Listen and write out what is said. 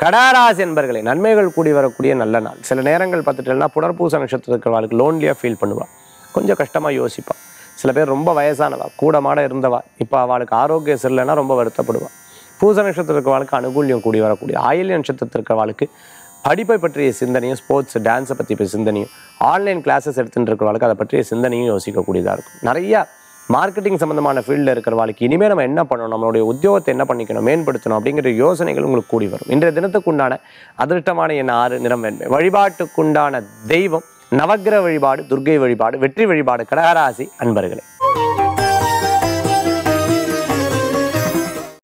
கடாராசி என்பர்களே நன்மைகள் கூடி வரக்கூடிய நல்ல நாள். சில நேரங்கள் பார்த்துட்டேன்னா புனர்பூச நட்சத்திரத்துக்கு இருக்கிறவாளுக்கு லோன்லியாக ஃபீல் பண்ணுவாள் கொஞ்சம் கஷ்டமாக யோசிப்பாள் சில பேர் ரொம்ப வயசானவா கூட மாட இருந்தவா. இப்போ அவளுக்கு ஆரோக்கியம் சரியில்லைன்னா ரொம்ப வருத்தப்படுவாள் பூச நட்சத்திரத்தில் வாழ்க்கை அனுகூல்யம் கூடி வரக்கூடிய ஆயில்ய நட்சத்திரத்திற்கு வாழ்க்கை படிப்பை பற்றிய சிந்தனையும் ஸ்போர்ட்ஸ் டான்ஸை பற்றி சிந்தனையும் ஆன்லைன் கிளாஸஸ் எடுத்துட்டு இருக்கிறவளுக்கு அதை பற்றிய சிந்தனையும் யோசிக்கக்கூடியதாக இருக்கும். நிறையா மார்க்கெட்டிங் சம்மந்தமான ஃபீல்டில் வாழ்க்கை இனிமேல் நம்ம என்ன பண்ணணும்? நம்மளுடைய உத்தியோகத்தை என்ன பண்ணிக்கணும்? மேம்படுத்தணும்? அப்படிங்கிற யோசனைகள் உங்களுக்கு கூடி வரும். இன்றைய தினத்துக்குண்டான அதிர்ஷ்டமான என் ஆறு நிறம் வேண்மை. வழிபாட்டுக்குண்டான தெய்வம் நவக்கிரக வழிபாடு துர்க்கை வழிபாடு வெற்றி வழிபாடு கடகராசி அன்பர்களே.